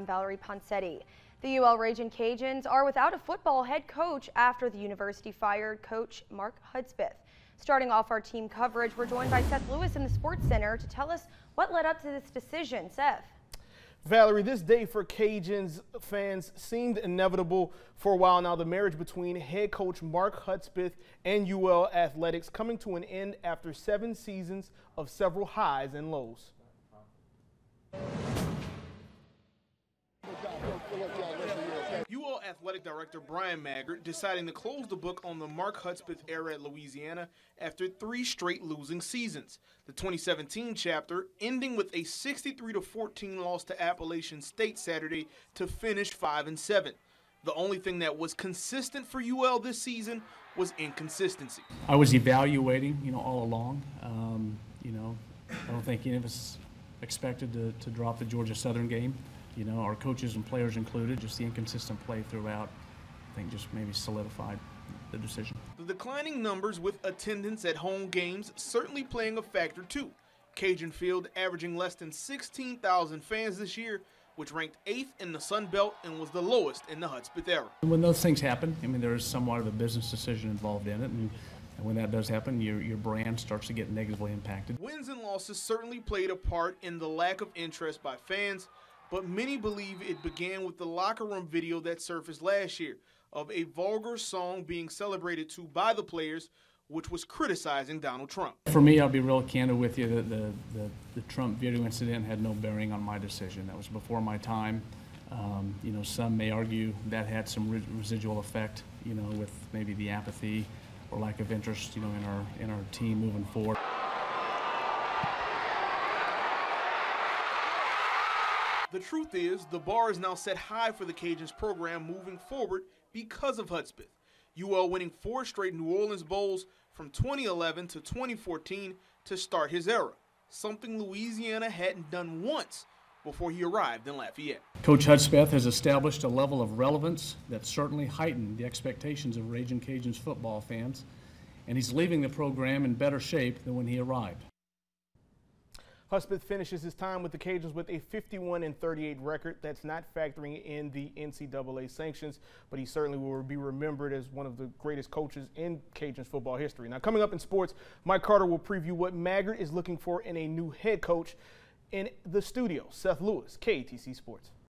I'm Valerie Poncetti. The UL Ragin' Cajuns are without a football head coach after the university fired coach Mark Hudspeth. Starting off our team coverage, we're joined by Seth Lewis in the Sports Center to tell us what led up to this decision. Seth. Valerie, this day for Cajuns fans seemed inevitable for a while now. The marriage between head coach Mark Hudspeth and UL Athletics coming to an end after seven seasons of several highs and lows. Athletic Director Bryan Maggard deciding to close the book on the Mark Hudspeth era at Louisiana after three straight losing seasons. The 2017 chapter ending with a 63 14 loss to Appalachian State Saturday to finish 5 and 7. The only thing that was consistent for UL this season was inconsistency. I was evaluating, you know, all along. Um, you know, I don't think any of us expected to, to drop the Georgia Southern game you know, our coaches and players included, just the inconsistent play throughout, I think just maybe solidified the decision. The declining numbers with attendance at home games certainly playing a factor too. Cajun Field averaging less than 16,000 fans this year, which ranked eighth in the Sun Belt and was the lowest in the Hudspeth era. When those things happen, I mean, there is somewhat of a business decision involved in it, and, and when that does happen, your, your brand starts to get negatively impacted. Wins and losses certainly played a part in the lack of interest by fans, but many believe it began with the locker room video that surfaced last year of a vulgar song being celebrated to by the players, which was criticizing Donald Trump. For me, I'll be real candid with you. The, the, the, the Trump video incident had no bearing on my decision. That was before my time. Um, you know, some may argue that had some re residual effect, you know, with maybe the apathy or lack of interest, you know, in our in our team moving forward. The truth is, the bar is now set high for the Cajuns program moving forward because of Hudspeth. UL winning four straight New Orleans Bowls from 2011 to 2014 to start his era, something Louisiana hadn't done once before he arrived in Lafayette. Coach Hudspeth has established a level of relevance that certainly heightened the expectations of Ragin' Cajuns football fans, and he's leaving the program in better shape than when he arrived. Hudspeth finishes his time with the Cajuns with a 51 and 38 record. That's not factoring in the NCAA sanctions, but he certainly will be remembered as one of the greatest coaches in Cajuns football history. Now, coming up in sports, Mike Carter will preview what Maggard is looking for in a new head coach in the studio. Seth Lewis, KATC Sports.